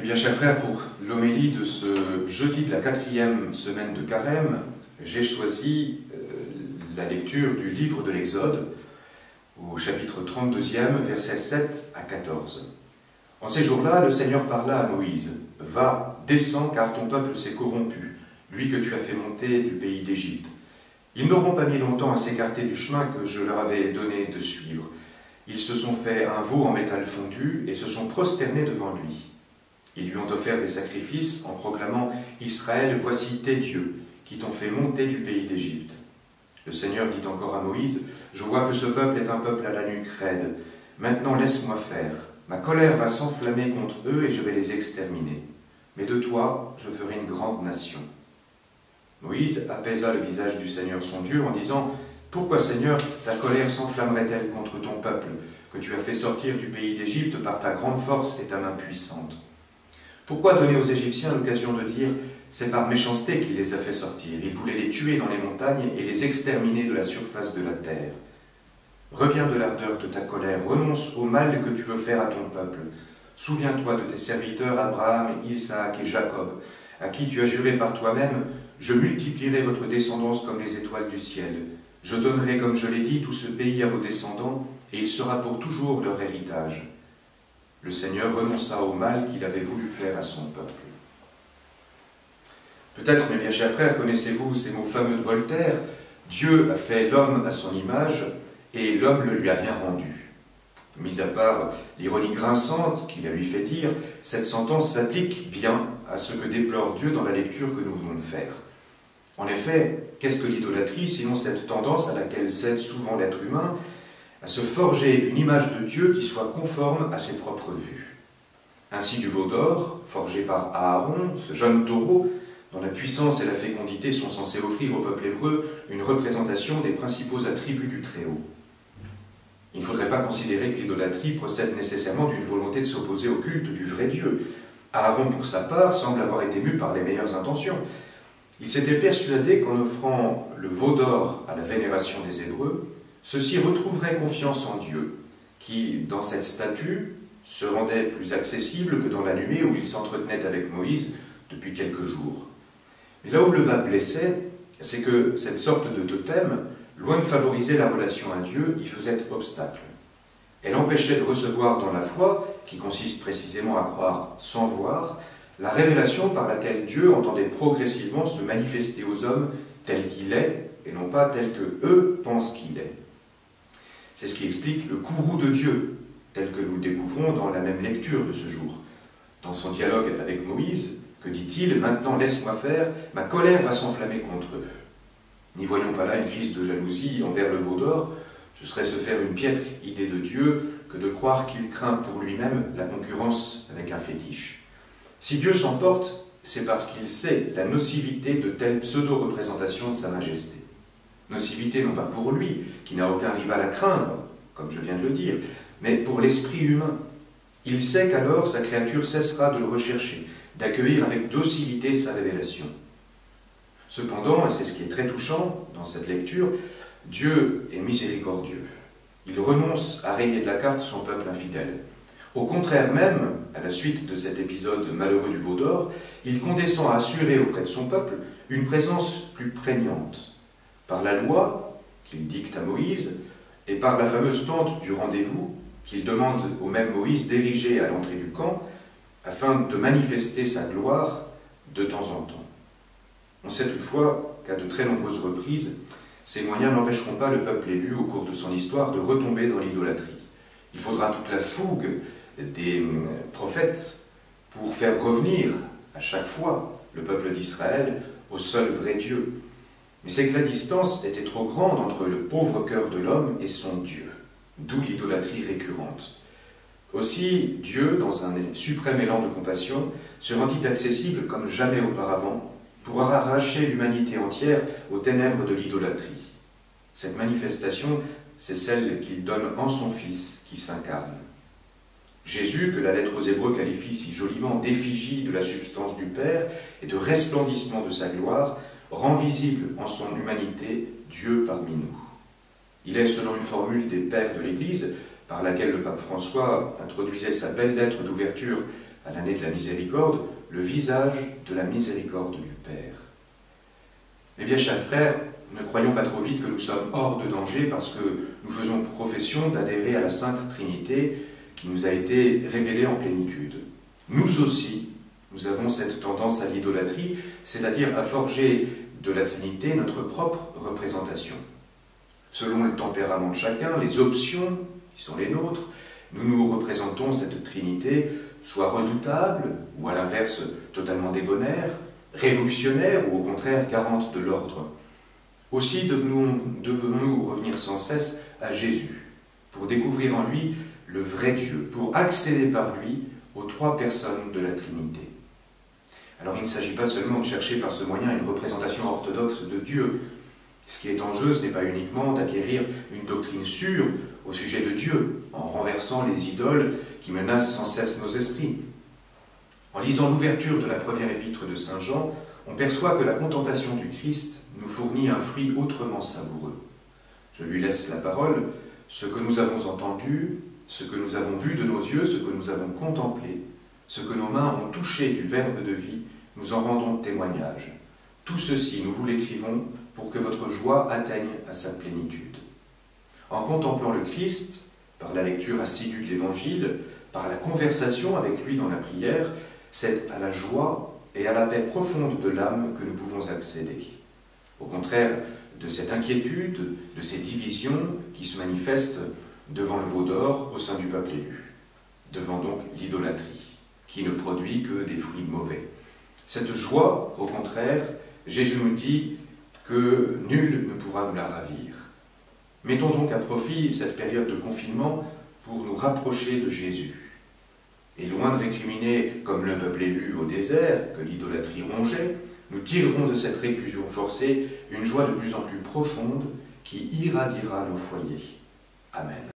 Eh bien, chers frères, pour l'homélie de ce jeudi de la quatrième semaine de Carême, j'ai choisi euh, la lecture du livre de l'Exode, au chapitre 32e, versets 7 à 14. En ces jours-là, le Seigneur parla à Moïse Va, descends, car ton peuple s'est corrompu, lui que tu as fait monter du pays d'Égypte. Ils n'auront pas mis longtemps à s'écarter du chemin que je leur avais donné de suivre. Ils se sont fait un veau en métal fondu et se sont prosternés devant lui. Ils lui ont offert des sacrifices en proclamant Israël, voici tes dieux qui t'ont fait monter du pays d'Égypte. Le Seigneur dit encore à Moïse Je vois que ce peuple est un peuple à la nuque raide. Maintenant laisse-moi faire. Ma colère va s'enflammer contre eux et je vais les exterminer. Mais de toi, je ferai une grande nation. Moïse apaisa le visage du Seigneur son Dieu en disant Pourquoi, Seigneur, ta colère s'enflammerait-elle contre ton peuple, que tu as fait sortir du pays d'Égypte par ta grande force et ta main puissante? Pourquoi donner aux Égyptiens l'occasion de dire c'est par méchanceté qu'il les a fait sortir Il voulait les tuer dans les montagnes et les exterminer de la surface de la terre. Reviens de l'ardeur de ta colère, renonce au mal que tu veux faire à ton peuple. Souviens-toi de tes serviteurs Abraham, Isaac et Jacob, à qui tu as juré par toi-même Je multiplierai votre descendance comme les étoiles du ciel. Je donnerai, comme je l'ai dit, tout ce pays à vos descendants, et il sera pour toujours leur héritage le Seigneur renonça au mal qu'il avait voulu faire à son peuple. Peut-être, mes bien chers frères, connaissez-vous ces mots fameux de Voltaire Dieu a fait l'homme à son image et l'homme le lui a bien rendu. Mis à part l'ironie grinçante qu'il a lui fait dire, cette sentence s'applique bien à ce que déplore Dieu dans la lecture que nous venons de faire. En effet, qu'est-ce que l'idolâtrie sinon cette tendance à laquelle cède souvent l'être humain à se forger une image de Dieu qui soit conforme à ses propres vues. Ainsi du veau d'or, forgé par Aaron, ce jeune taureau, dont la puissance et la fécondité sont censés offrir au peuple hébreu une représentation des principaux attributs du Très-Haut. Il ne faudrait pas considérer que l'idolâtrie procède nécessairement d'une volonté de s'opposer au culte du vrai Dieu. Aaron, pour sa part, semble avoir été mu par les meilleures intentions. Il s'était persuadé qu'en offrant le veau d'or à la vénération des Hébreux, ceux-ci retrouveraient confiance en Dieu, qui, dans cette statue, se rendait plus accessible que dans la nuée où il s'entretenait avec Moïse depuis quelques jours. Mais là où le bas blessait, c'est que cette sorte de totem, loin de favoriser la relation à Dieu, y faisait obstacle. Elle empêchait de recevoir dans la foi, qui consiste précisément à croire sans voir, la révélation par laquelle Dieu entendait progressivement se manifester aux hommes tel qu'il est, et non pas tel que eux pensent qu'il est. C'est ce qui explique le courroux de Dieu, tel que nous découvrons dans la même lecture de ce jour. Dans son dialogue avec Moïse, que dit-il Maintenant laisse-moi faire, ma colère va s'enflammer contre eux. N'y voyons pas là une crise de jalousie envers le veau d'or, ce serait se faire une piètre idée de Dieu que de croire qu'il craint pour lui-même la concurrence avec un fétiche. Si Dieu s'emporte, c'est parce qu'il sait la nocivité de telles pseudo-représentations de sa majesté. Nocivité non pas pour lui, qui n'a aucun rival à craindre, comme je viens de le dire, mais pour l'esprit humain. Il sait qu'alors sa créature cessera de le rechercher, d'accueillir avec docilité sa révélation. Cependant, et c'est ce qui est très touchant dans cette lecture, Dieu est miséricordieux. Il renonce à rayer de la carte son peuple infidèle. Au contraire même, à la suite de cet épisode malheureux du veau d'or, il condescend à assurer auprès de son peuple une présence plus prégnante, par la loi qu'il dicte à Moïse et par la fameuse tente du rendez-vous qu'il demande au même Moïse d'ériger à l'entrée du camp afin de manifester sa gloire de temps en temps. On sait toutefois qu'à de très nombreuses reprises, ces moyens n'empêcheront pas le peuple élu au cours de son histoire de retomber dans l'idolâtrie. Il faudra toute la fougue des euh, prophètes pour faire revenir à chaque fois le peuple d'Israël au seul vrai Dieu, mais c'est que la distance était trop grande entre le pauvre cœur de l'homme et son Dieu, d'où l'idolâtrie récurrente. Aussi, Dieu, dans un suprême élan de compassion, se rendit accessible comme jamais auparavant pour arracher l'humanité entière aux ténèbres de l'idolâtrie. Cette manifestation, c'est celle qu'il donne en son Fils qui s'incarne. Jésus, que la lettre aux Hébreux qualifie si joliment d'effigie de la substance du Père et de resplendissement de sa gloire, rend visible en son humanité Dieu parmi nous. Il est, selon une formule des pères de l'Église, par laquelle le pape François introduisait sa belle lettre d'ouverture à l'année de la miséricorde, le visage de la miséricorde du Père. Eh bien, chers frères, ne croyons pas trop vite que nous sommes hors de danger parce que nous faisons profession d'adhérer à la Sainte Trinité qui nous a été révélée en plénitude. Nous aussi, nous avons cette tendance à l'idolâtrie, c'est-à-dire à forger de la Trinité notre propre représentation. Selon le tempérament de chacun, les options qui sont les nôtres, nous nous représentons cette Trinité soit redoutable, ou à l'inverse totalement débonnaire, révolutionnaire, ou au contraire garante de l'ordre. Aussi devons-nous revenir sans cesse à Jésus, pour découvrir en lui le vrai Dieu, pour accéder par lui aux trois personnes de la Trinité. Alors il ne s'agit pas seulement de chercher par ce moyen une représentation orthodoxe de Dieu. Ce qui est en jeu, ce n'est pas uniquement d'acquérir une doctrine sûre au sujet de Dieu, en renversant les idoles qui menacent sans cesse nos esprits. En lisant l'ouverture de la première épître de Saint Jean, on perçoit que la contemplation du Christ nous fournit un fruit autrement savoureux. Je lui laisse la parole, ce que nous avons entendu, ce que nous avons vu de nos yeux, ce que nous avons contemplé, ce que nos mains ont touché du Verbe de vie, nous en rendons témoignage. Tout ceci, nous vous l'écrivons pour que votre joie atteigne à sa plénitude. En contemplant le Christ, par la lecture assidue de l'Évangile, par la conversation avec lui dans la prière, c'est à la joie et à la paix profonde de l'âme que nous pouvons accéder. Au contraire de cette inquiétude, de ces divisions qui se manifestent devant le veau d'or au sein du peuple élu, devant donc l'idolâtrie, qui ne produit que des fruits mauvais. Cette joie, au contraire, Jésus nous dit que nul ne pourra nous la ravir. Mettons donc à profit cette période de confinement pour nous rapprocher de Jésus. Et loin de récriminer, comme le peuple élu au désert, que l'idolâtrie rongeait, nous tirerons de cette réclusion forcée une joie de plus en plus profonde qui irradiera nos foyers. Amen.